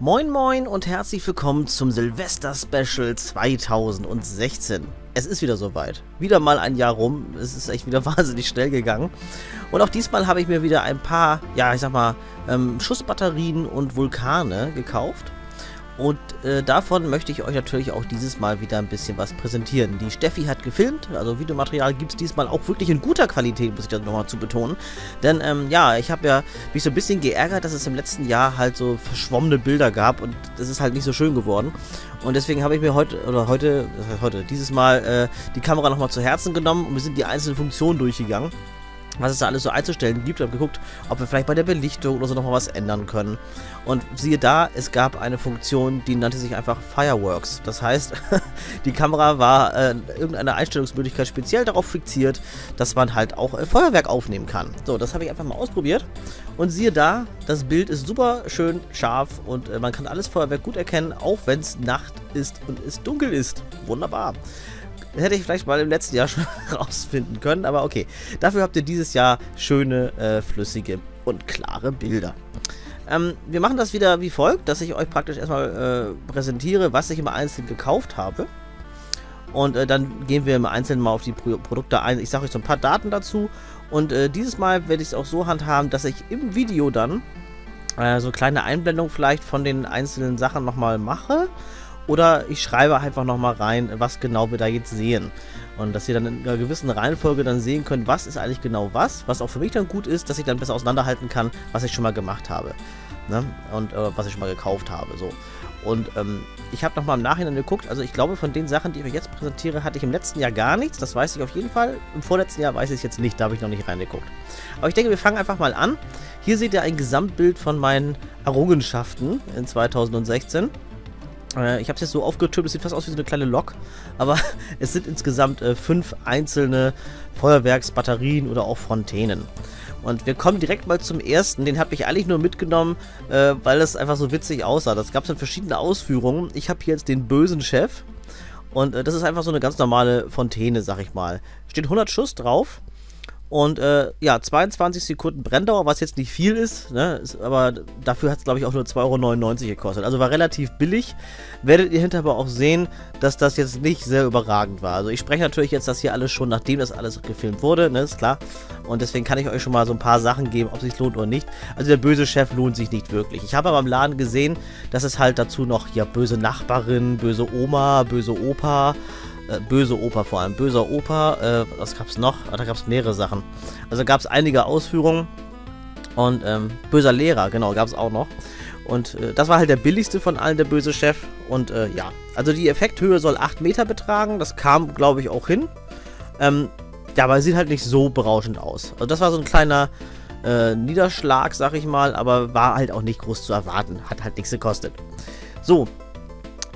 Moin moin und herzlich willkommen zum Silvester Special 2016. Es ist wieder soweit. Wieder mal ein Jahr rum. Es ist echt wieder wahnsinnig schnell gegangen. Und auch diesmal habe ich mir wieder ein paar, ja, ich sag mal, ähm, Schussbatterien und Vulkane gekauft. Und äh, davon möchte ich euch natürlich auch dieses Mal wieder ein bisschen was präsentieren. Die Steffi hat gefilmt, also Videomaterial gibt es diesmal auch wirklich in guter Qualität, muss ich das nochmal zu betonen. Denn ähm, ja, ich habe ja mich so ein bisschen geärgert, dass es im letzten Jahr halt so verschwommene Bilder gab und das ist halt nicht so schön geworden. Und deswegen habe ich mir heute, oder heute, heute, dieses Mal äh, die Kamera nochmal zu Herzen genommen und wir sind die einzelnen Funktionen durchgegangen was es da alles so einzustellen gibt. und geguckt, ob wir vielleicht bei der Belichtung oder so nochmal was ändern können. Und siehe da, es gab eine Funktion, die nannte sich einfach Fireworks. Das heißt, die Kamera war äh, irgendeine Einstellungsmöglichkeit speziell darauf fixiert, dass man halt auch äh, Feuerwerk aufnehmen kann. So, das habe ich einfach mal ausprobiert. Und siehe da, das Bild ist super schön scharf und äh, man kann alles Feuerwerk gut erkennen, auch wenn es Nacht ist und es dunkel ist. Wunderbar. Hätte ich vielleicht mal im letzten Jahr schon rausfinden können, aber okay. Dafür habt ihr dieses Jahr schöne, äh, flüssige und klare Bilder. Ähm, wir machen das wieder wie folgt, dass ich euch praktisch erstmal äh, präsentiere, was ich im Einzelnen gekauft habe. Und äh, dann gehen wir im Einzelnen mal auf die Pro Produkte ein. Ich sage euch so ein paar Daten dazu. Und äh, dieses Mal werde ich es auch so handhaben, dass ich im Video dann äh, so kleine Einblendungen vielleicht von den einzelnen Sachen nochmal mache. Oder ich schreibe einfach nochmal rein, was genau wir da jetzt sehen. Und dass ihr dann in einer gewissen Reihenfolge dann sehen könnt, was ist eigentlich genau was. Was auch für mich dann gut ist, dass ich dann besser auseinanderhalten kann, was ich schon mal gemacht habe. Ne? Und äh, was ich schon mal gekauft habe. So. Und ähm, ich habe nochmal im Nachhinein geguckt, also ich glaube, von den Sachen, die ich euch jetzt präsentiere, hatte ich im letzten Jahr gar nichts. Das weiß ich auf jeden Fall. Im vorletzten Jahr weiß ich es jetzt nicht, da habe ich noch nicht reingeguckt. Aber ich denke, wir fangen einfach mal an. Hier seht ihr ein Gesamtbild von meinen Errungenschaften in 2016. Äh, ich habe es jetzt so aufgetürmt, es sieht fast aus wie so eine kleine Lok, aber es sind insgesamt äh, fünf einzelne Feuerwerksbatterien oder auch Fontänen. Und wir kommen direkt mal zum ersten. Den habe ich eigentlich nur mitgenommen, äh, weil es einfach so witzig aussah. Das gab es in verschiedenen Ausführungen. Ich habe hier jetzt den bösen Chef. Und äh, das ist einfach so eine ganz normale Fontäne, sag ich mal. Steht 100 Schuss drauf. Und äh, ja, 22 Sekunden Brenndauer, was jetzt nicht viel ist, ne? ist aber dafür hat es, glaube ich, auch nur 2,99 Euro gekostet. Also war relativ billig. Werdet ihr hinterher aber auch sehen, dass das jetzt nicht sehr überragend war. Also ich spreche natürlich jetzt das hier alles schon, nachdem das alles gefilmt wurde, ne? ist klar. Und deswegen kann ich euch schon mal so ein paar Sachen geben, ob es sich lohnt oder nicht. Also der böse Chef lohnt sich nicht wirklich. Ich habe aber im Laden gesehen, dass es halt dazu noch, ja, böse Nachbarin, böse Oma, böse Opa, äh, böse Oper vor allem. Böser Oper, äh, was gab's noch? Ah, da gab es mehrere Sachen. Also gab es einige Ausführungen. Und ähm, böser Lehrer, genau, gab es auch noch. Und äh, das war halt der billigste von allen, der böse Chef. Und äh, ja, also die Effekthöhe soll 8 Meter betragen. Das kam, glaube ich, auch hin. Ähm, ja, aber sieht halt nicht so berauschend aus. Also das war so ein kleiner äh, Niederschlag, sag ich mal, aber war halt auch nicht groß zu erwarten. Hat halt nichts gekostet. So,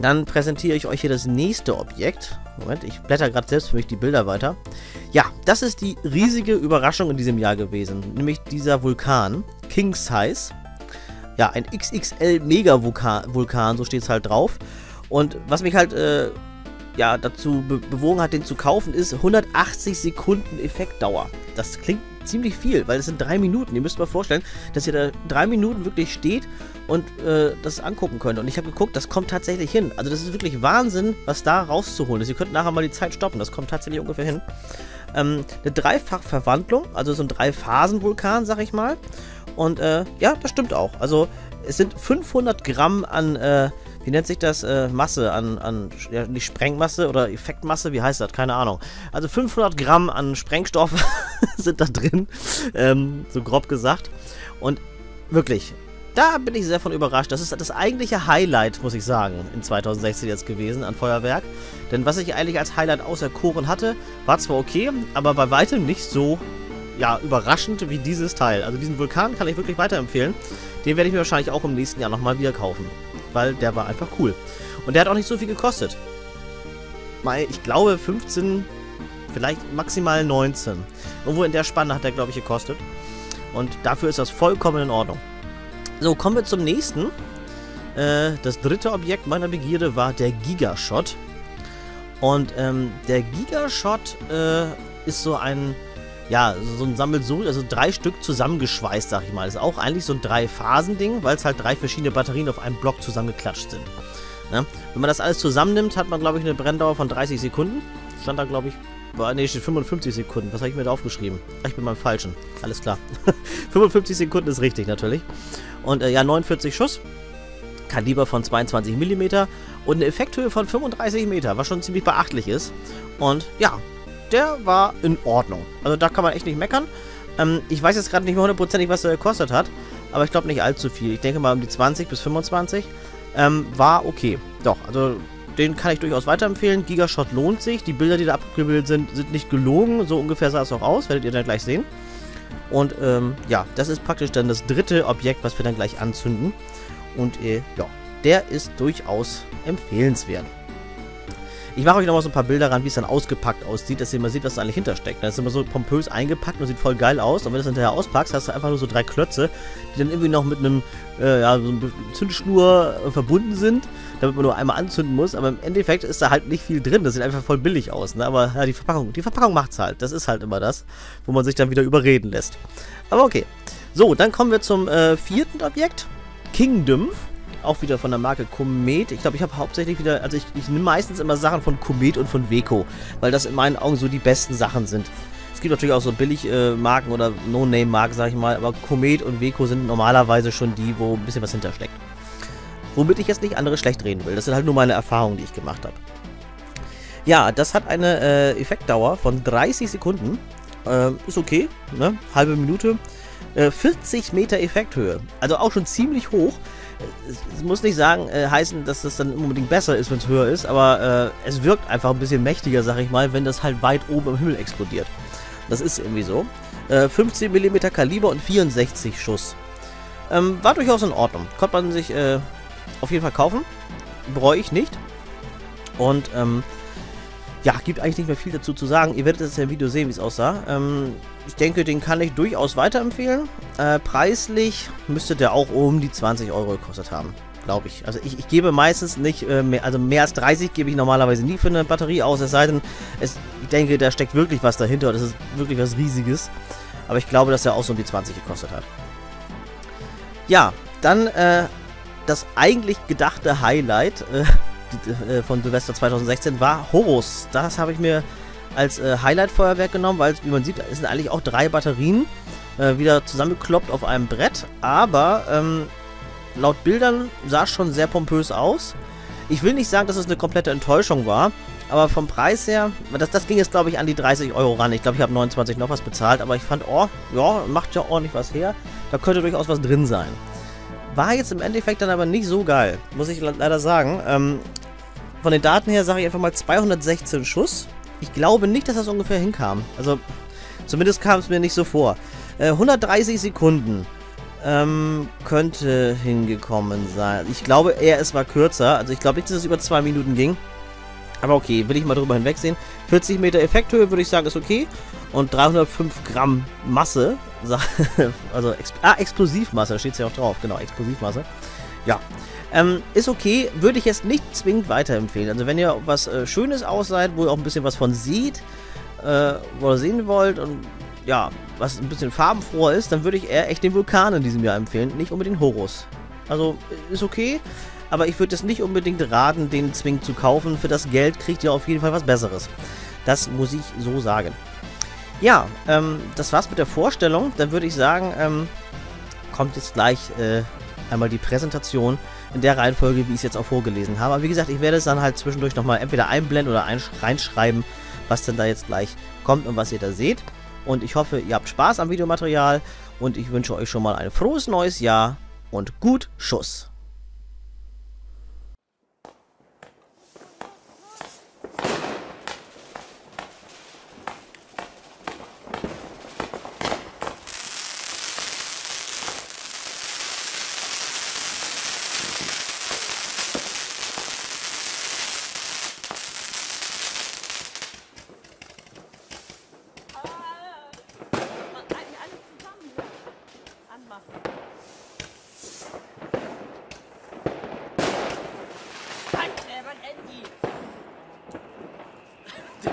dann präsentiere ich euch hier das nächste Objekt. Moment, ich blätter gerade selbst für mich die Bilder weiter. Ja, das ist die riesige Überraschung in diesem Jahr gewesen. Nämlich dieser Vulkan, King Size. Ja, ein XXL Mega-Vulkan, so steht es halt drauf. Und was mich halt äh, ja, dazu be bewogen hat, den zu kaufen, ist 180 Sekunden Effektdauer. Das klingt ziemlich viel, weil es sind drei Minuten. Ihr müsst mal vorstellen, dass ihr da drei Minuten wirklich steht und äh, das angucken könnt. Und ich habe geguckt, das kommt tatsächlich hin. Also das ist wirklich Wahnsinn, was da rauszuholen ist. Ihr könnt nachher mal die Zeit stoppen. Das kommt tatsächlich ungefähr hin. Ähm, eine Dreifachverwandlung, also so ein Drei-Phasen-Vulkan, sag ich mal. Und äh, ja, das stimmt auch. Also es sind 500 Gramm an äh, wie nennt sich das, äh, Masse an, an ja, nicht Sprengmasse oder Effektmasse, wie heißt das, keine Ahnung. Also 500 Gramm an Sprengstoff sind da drin, ähm, so grob gesagt. Und wirklich, da bin ich sehr von überrascht. Das ist das eigentliche Highlight, muss ich sagen, in 2016 jetzt gewesen an Feuerwerk. Denn was ich eigentlich als Highlight außer Koren hatte, war zwar okay, aber bei weitem nicht so ja, überraschend wie dieses Teil. Also diesen Vulkan kann ich wirklich weiterempfehlen. Den werde ich mir wahrscheinlich auch im nächsten Jahr nochmal wieder kaufen weil der war einfach cool. Und der hat auch nicht so viel gekostet. Ich glaube 15, vielleicht maximal 19. Irgendwo in der Spanne hat der, glaube ich, gekostet. Und dafür ist das vollkommen in Ordnung. So, kommen wir zum nächsten. Äh, das dritte Objekt meiner Begierde war der Gigashot. Und ähm, der Gigashot äh, ist so ein ja, so ein Sammelsurium, also drei Stück zusammengeschweißt, sag ich mal. Ist auch eigentlich so ein Drei-Phasen-Ding, weil es halt drei verschiedene Batterien auf einem Block zusammengeklatscht sind. Ne? Wenn man das alles zusammennimmt, hat man, glaube ich, eine Brenndauer von 30 Sekunden. Stand da, glaube ich, nee, steht 55 Sekunden. Was habe ich mir da aufgeschrieben? Ich bin beim Falschen. Alles klar. 55 Sekunden ist richtig, natürlich. Und äh, ja, 49 Schuss. Kaliber von 22 mm und eine Effekthöhe von 35 Meter, was schon ziemlich beachtlich ist. Und ja, der war in Ordnung. Also da kann man echt nicht meckern. Ähm, ich weiß jetzt gerade nicht mehr hundertprozentig, was er gekostet hat, aber ich glaube nicht allzu viel. Ich denke mal um die 20 bis 25. Ähm, war okay. Doch, also den kann ich durchaus weiterempfehlen. Gigashot lohnt sich. Die Bilder, die da abgebildet sind, sind nicht gelogen. So ungefähr sah es auch aus. Werdet ihr dann gleich sehen. Und ähm, ja, das ist praktisch dann das dritte Objekt, was wir dann gleich anzünden. Und äh, ja, der ist durchaus empfehlenswert. Ich mache euch nochmal so ein paar Bilder ran, wie es dann ausgepackt aussieht, dass ihr mal seht, was da eigentlich hintersteckt. Das ist immer so pompös eingepackt und sieht voll geil aus. Und wenn du es hinterher auspackst, hast du einfach nur so drei Klötze, die dann irgendwie noch mit einem, äh, ja, so einer Zündschnur äh, verbunden sind, damit man nur einmal anzünden muss. Aber im Endeffekt ist da halt nicht viel drin. Das sieht einfach voll billig aus. Ne? Aber ja, die Verpackung, die Verpackung macht's halt. Das ist halt immer das, wo man sich dann wieder überreden lässt. Aber okay. So, dann kommen wir zum äh, vierten Objekt. Kingdom auch wieder von der Marke Komet. Ich glaube, ich habe hauptsächlich wieder, also ich, ich nehme meistens immer Sachen von Komet und von Weco, weil das in meinen Augen so die besten Sachen sind. Es gibt natürlich auch so Billig-Marken äh, oder No-Name-Marken, sag ich mal, aber Komet und Weco sind normalerweise schon die, wo ein bisschen was hintersteckt. Womit ich jetzt nicht andere schlecht reden will. Das sind halt nur meine Erfahrungen, die ich gemacht habe. Ja, das hat eine äh, Effektdauer von 30 Sekunden. Äh, ist okay, ne? Halbe Minute. 40 äh, Meter Effekthöhe. Also auch schon ziemlich hoch es muss nicht sagen, äh, heißen, dass das dann unbedingt besser ist, wenn es höher ist, aber äh, es wirkt einfach ein bisschen mächtiger, sag ich mal, wenn das halt weit oben im Himmel explodiert. Das ist irgendwie so. Äh, 15 mm Kaliber und 64 Schuss. Ähm, war durchaus in Ordnung. Konnte man sich äh, auf jeden Fall kaufen. Bereue ich nicht. Und ähm, ja, gibt eigentlich nicht mehr viel dazu zu sagen. Ihr werdet es ja im Video sehen, wie es aussah. Ähm, ich denke, den kann ich durchaus weiterempfehlen. Äh, preislich müsste der auch um die 20 Euro gekostet haben. Glaube ich. Also ich, ich, gebe meistens nicht, äh, mehr, also mehr als 30 gebe ich normalerweise nie für eine Batterie aus. Es sei denn, es, ich denke, da steckt wirklich was dahinter. Das ist wirklich was Riesiges. Aber ich glaube, dass er auch so um die 20 gekostet hat. Ja, dann äh, das eigentlich gedachte Highlight. Äh, äh, von Silvester 2016 war Horus. Das habe ich mir als äh, Highlight-Feuerwerk genommen, weil, wie man sieht, es sind eigentlich auch drei Batterien äh, wieder zusammengekloppt auf einem Brett. Aber ähm, laut Bildern sah es schon sehr pompös aus. Ich will nicht sagen, dass es eine komplette Enttäuschung war, aber vom Preis her, das, das ging jetzt glaube ich an die 30 Euro ran. Ich glaube, ich habe 29 noch was bezahlt, aber ich fand, oh, ja, macht ja ordentlich was her. Da könnte durchaus was drin sein. War jetzt im Endeffekt dann aber nicht so geil, muss ich leider sagen. Ähm, von den Daten her sage ich einfach mal 216 Schuss. Ich glaube nicht, dass das ungefähr hinkam. Also, zumindest kam es mir nicht so vor. Äh, 130 Sekunden ähm, könnte hingekommen sein. Ich glaube eher, es war kürzer. Also ich glaube nicht, dass es über zwei Minuten ging. Aber okay, will ich mal drüber hinwegsehen. 40 Meter Effekthöhe würde ich sagen, ist okay. Und 305 Gramm Masse. Also, Ex ah, Explosivmasse, steht es ja auch drauf. Genau, Explosivmasse. Ja, ähm, ist okay, würde ich jetzt nicht zwingend weiterempfehlen. Also wenn ihr was äh, Schönes ausseid, wo ihr auch ein bisschen was von seht, äh, wo ihr sehen wollt und ja, was ein bisschen farbenfroher ist, dann würde ich eher echt den Vulkan in diesem Jahr empfehlen, nicht unbedingt Horus. Also ist okay, aber ich würde es nicht unbedingt raten, den zwingend zu kaufen. Für das Geld kriegt ihr auf jeden Fall was Besseres. Das muss ich so sagen. Ja, ähm, das war's mit der Vorstellung. Dann würde ich sagen, ähm, kommt jetzt gleich äh, einmal die Präsentation in der Reihenfolge, wie ich es jetzt auch vorgelesen habe. Aber wie gesagt, ich werde es dann halt zwischendurch nochmal entweder einblenden oder reinschreiben, was denn da jetzt gleich kommt und was ihr da seht. Und ich hoffe, ihr habt Spaß am Videomaterial und ich wünsche euch schon mal ein frohes neues Jahr und gut Schuss.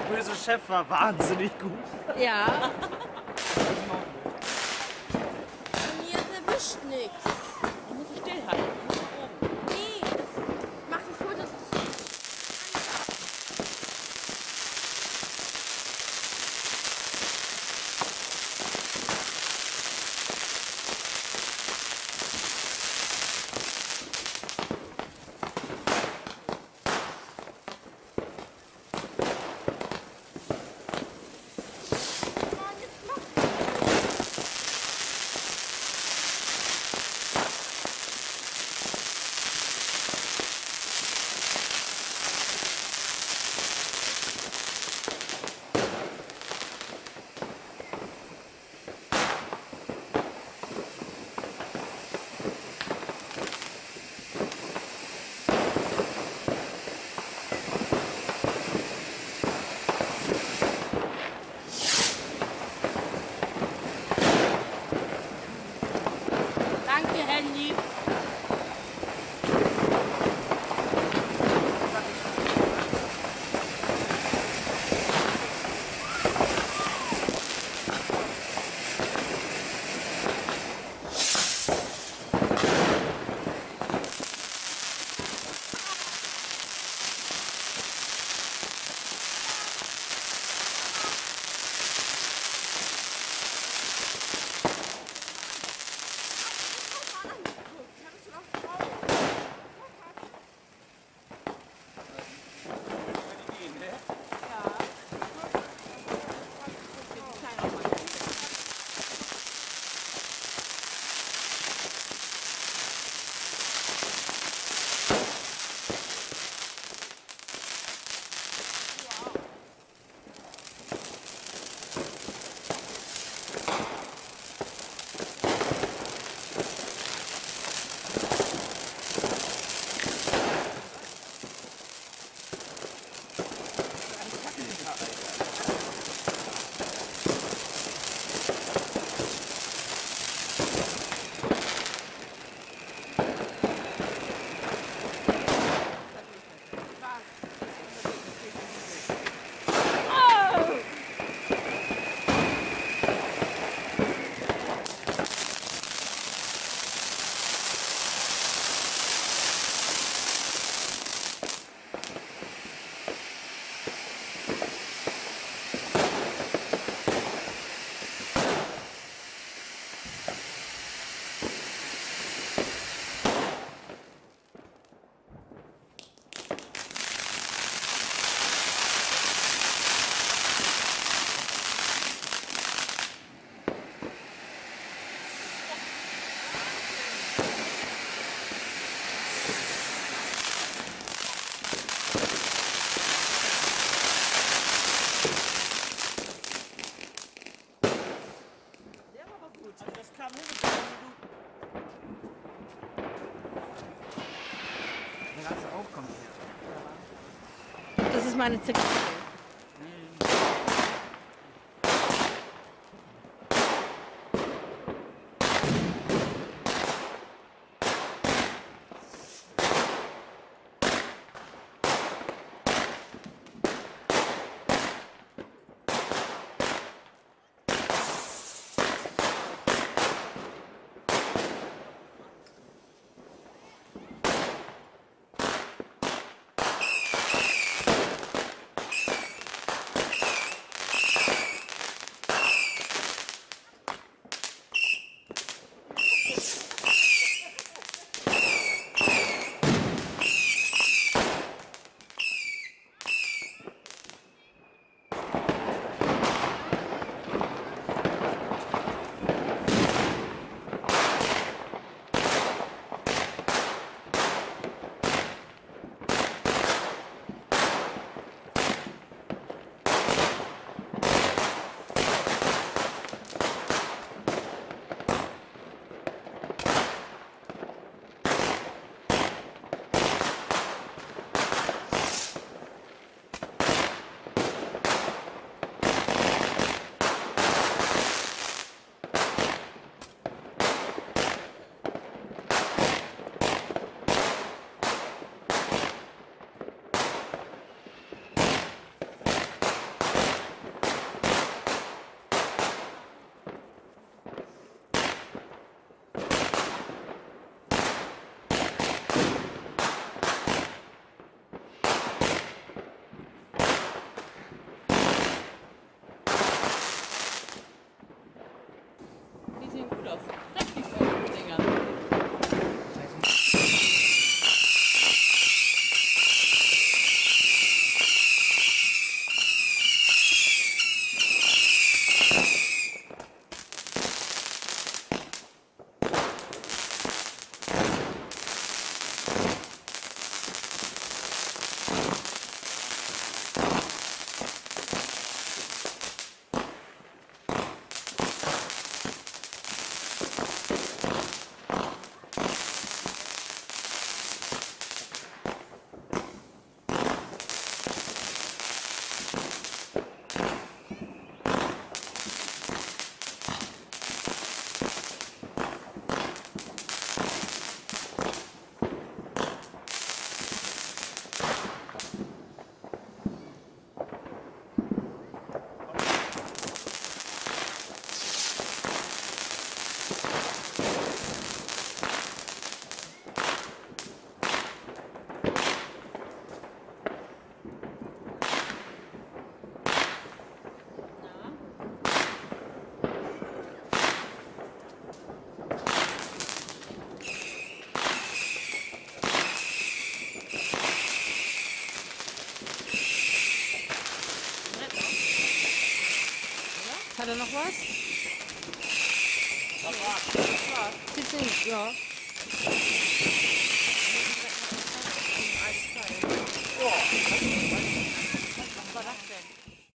böse Chef war wahnsinnig gut. Ja. Also das kam hin in Minuten. Der Rasse auch kommt. Das ist meine Zigarette.